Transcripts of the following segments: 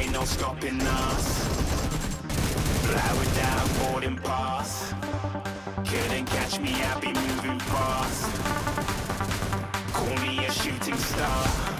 ain't no stopping us. Fly without boarding pass. Couldn't catch me, I be moving fast. Call me a shooting star.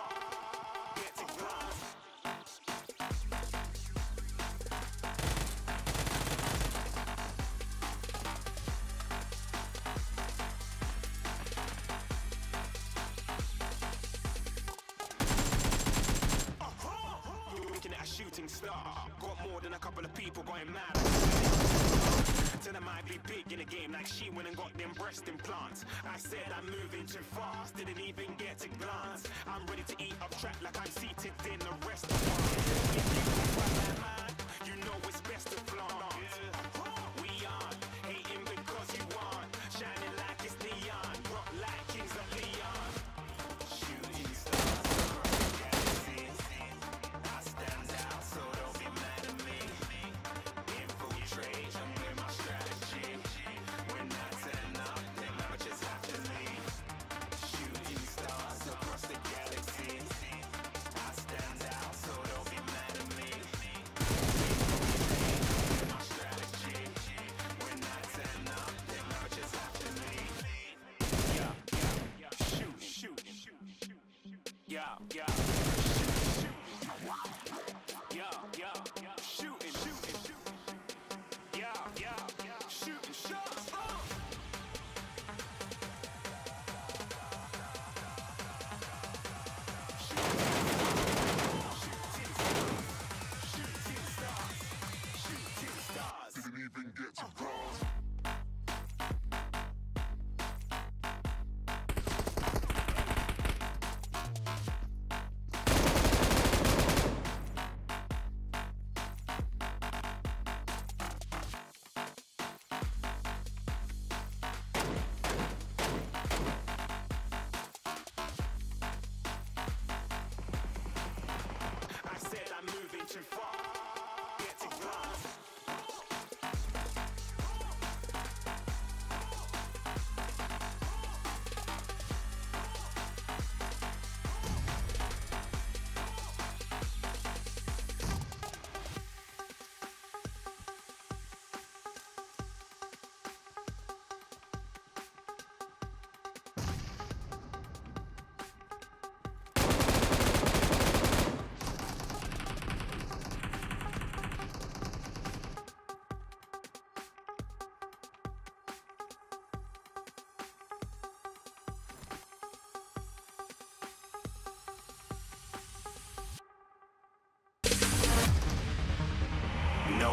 shooting star. Got more than a couple of people going mad. Said I might be big in the game, like she went and got them breast implants. I said I'm moving too fast, didn't even get to glance. I'm ready to eat up track like I'm seated in the a Yeah, yeah, yeah. Shooting, shooting, shooting. Yeah, yeah,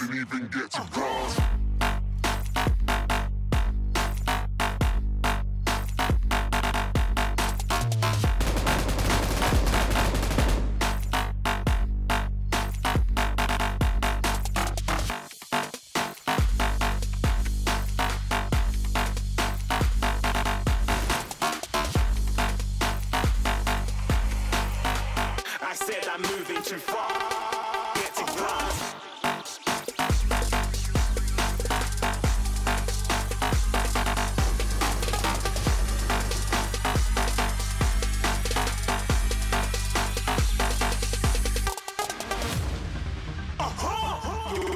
Didn't even get to. I said I'm moving too far.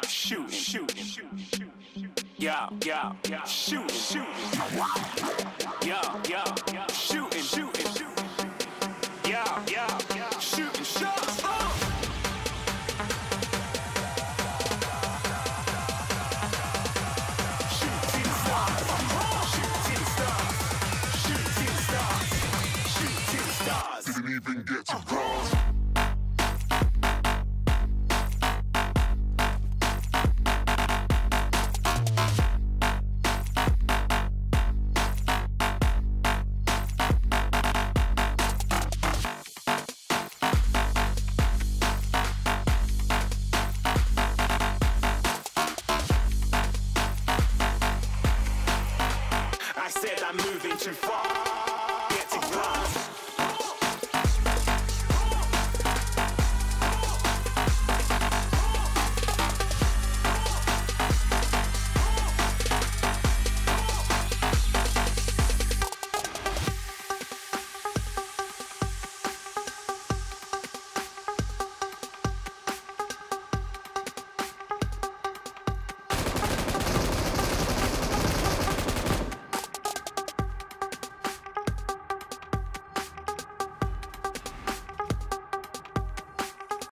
Shoot, shoot, shoot, shoot. Yeah, yeah, yeah. Shoot, shoot. Yeah, yeah, I'm moving too far.